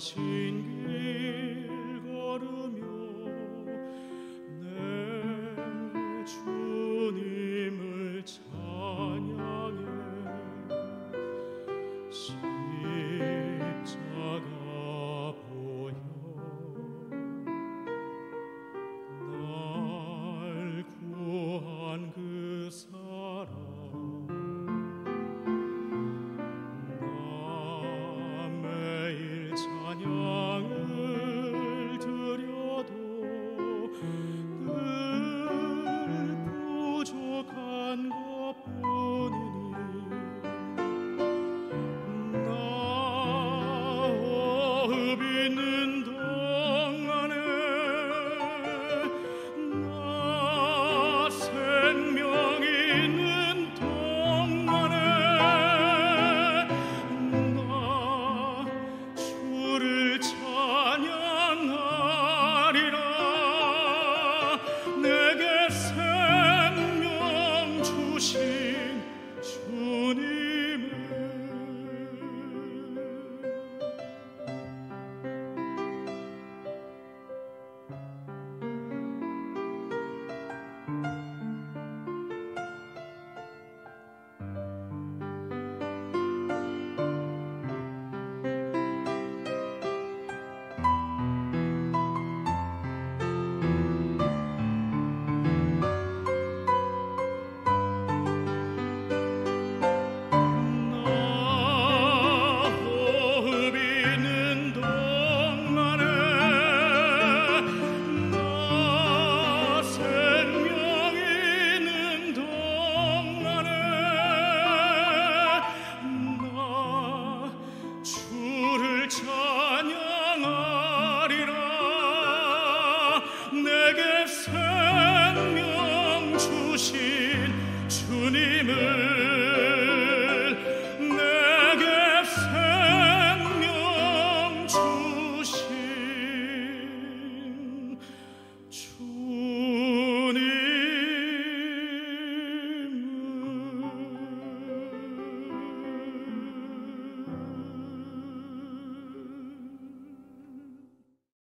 하신 길 걸으며 내 주님을 찬양해 내게 생명 주신 주님을